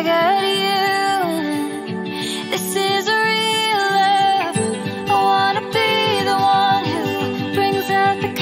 I got you. This is a real love. I wanna be the one who brings out the